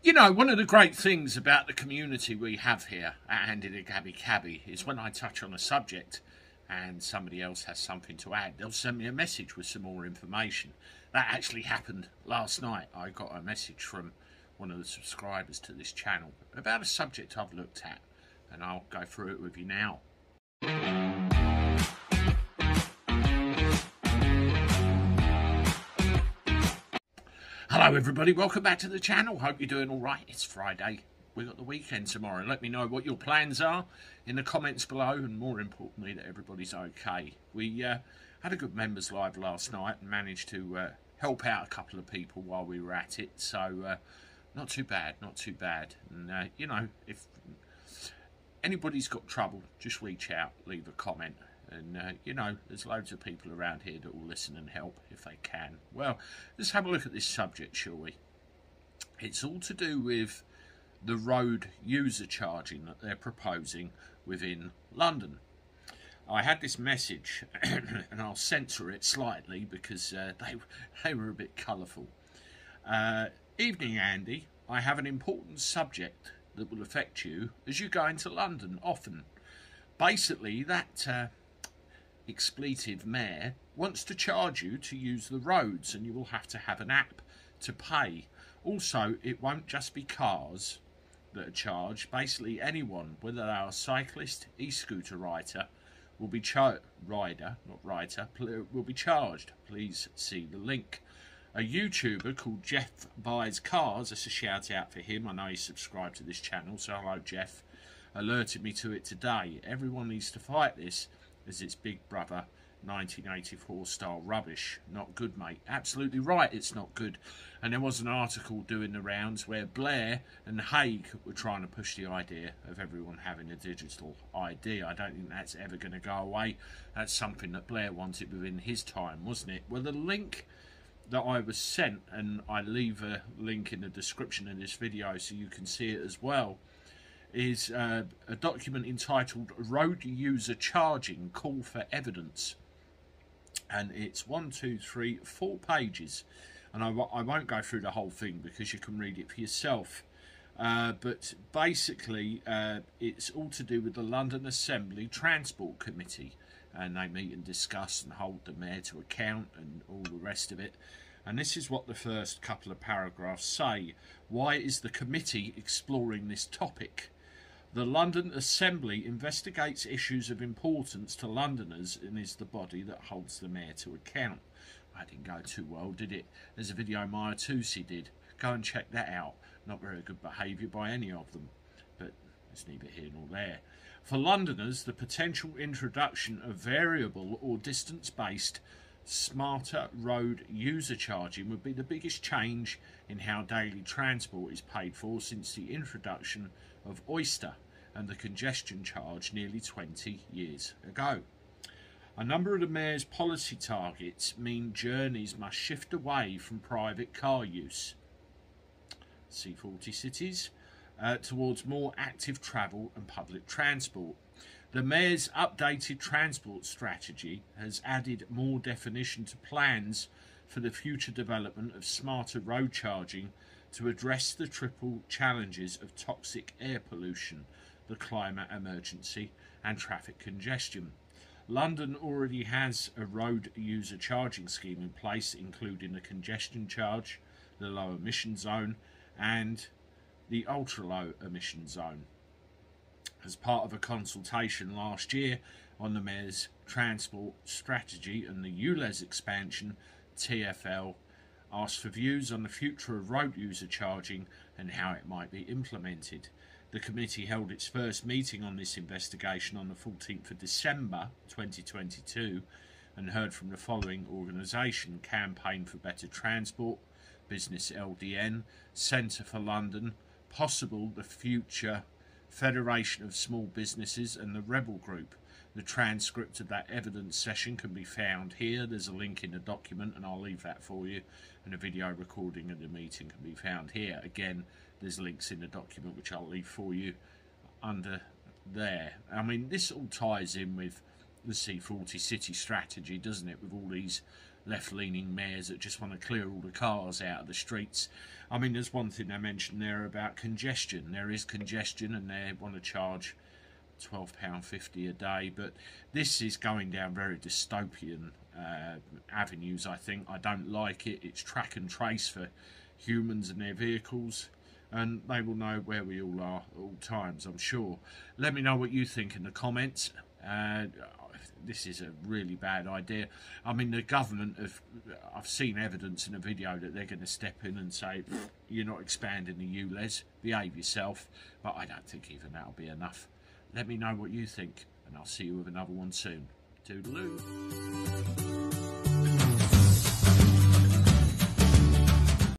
You know, one of the great things about the community we have here at Andy the Gabby Cabby is when I touch on a subject and somebody else has something to add, they'll send me a message with some more information. That actually happened last night. I got a message from one of the subscribers to this channel about a subject I've looked at, and I'll go through it with you now. Hello, everybody. Welcome back to the channel. Hope you're doing all right. It's Friday. We've got the weekend tomorrow. Let me know what your plans are in the comments below, and more importantly, that everybody's okay. We uh, had a good members live last night and managed to uh, help out a couple of people while we were at it. So, uh, not too bad, not too bad. And, uh, you know, if anybody's got trouble, just reach out, leave a comment. And, uh, you know, there's loads of people around here that will listen and help if they can. Well, let's have a look at this subject, shall we? It's all to do with the road user charging that they're proposing within London. I had this message, and I'll censor it slightly because uh, they, they were a bit colourful. Uh, evening, Andy. I have an important subject that will affect you as you go into London often. Basically, that uh, expletive mayor wants to charge you to use the roads and you will have to have an app to pay. Also, it won't just be cars that are charged. Basically, anyone, whether they are a cyclist, e-scooter rider, will be charged. Rider, not writer, will be charged. Please see the link. A YouTuber called Jeff Buys Cars, that's a shout out for him. I know he's subscribed to this channel, so hello, Jeff. Alerted me to it today. Everyone needs to fight this as its big brother 1984 style rubbish. Not good, mate. Absolutely right, it's not good. And there was an article doing the rounds where Blair and Hague were trying to push the idea of everyone having a digital ID. I don't think that's ever going to go away. That's something that Blair wanted within his time, wasn't it? Well, the link that I was sent, and I leave a link in the description of this video so you can see it as well is uh, a document entitled Road User Charging Call for Evidence. And it's one, two, three, four pages. And I, I won't go through the whole thing because you can read it for yourself. Uh, but basically, uh, it's all to do with the London Assembly Transport Committee. And they meet and discuss and hold the mayor to account and all the rest of it. And this is what the first couple of paragraphs say. Why is the committee exploring this topic? The London Assembly investigates issues of importance to Londoners and is the body that holds the mayor to account. That didn't go too well, did it? There's a video Mahyar Tousi did. Go and check that out. Not very good behaviour by any of them, but it's neither here nor there. For Londoners, the potential introduction of variable or distance-based smarter road user charging would be the biggest change in how daily transport is paid for since the introduction of Oyster and the congestion charge nearly 20 years ago. A number of the Mayor's policy targets mean journeys must shift away from private car use, C40 cities, uh, towards more active travel and public transport. The Mayor's updated transport strategy has added more definition to plans for the future development of smarter road charging to address the triple challenges of toxic air pollution, the climate emergency, and traffic congestion. London already has a road user charging scheme in place, including the congestion charge, the low emission zone, and the ultra low emission zone. As part of a consultation last year on the Mayor's transport strategy and the ULEZ expansion, TFL asked for views on the future of road user charging and how it might be implemented. The committee held its first meeting on this investigation on the 14th of December 2022 and heard from the following organisation Campaign for Better Transport, Business LDN, Centre for London, Possible the Future, Federation of Small Businesses, and the Rebel Group. The transcript of that evidence session can be found here. There's a link in the document, and I'll leave that for you. And a video recording of the meeting can be found here. Again, there's links in the document which I'll leave for you under there. I mean, this all ties in with the C40 city strategy, doesn't it? With all these left-leaning mayors that just want to clear all the cars out of the streets. I mean, there's one thing they mentioned there about congestion. There is congestion, and they want to charge £12.50 a day, but this is going down very dystopian uh, avenues, I think. I don't like it. It's track and trace for humans and their vehicles, and they will know where we all are at all times, I'm sure. Let me know what you think in the comments. Uh, this is a really bad idea. I mean, the government have, I've seen evidence in a video that they're going to step in and say, you're not expanding the ULEZ, behave yourself. But I don't think even that'll be enough. Let me know what you think, and I'll see you with another one soon. Toodaloo.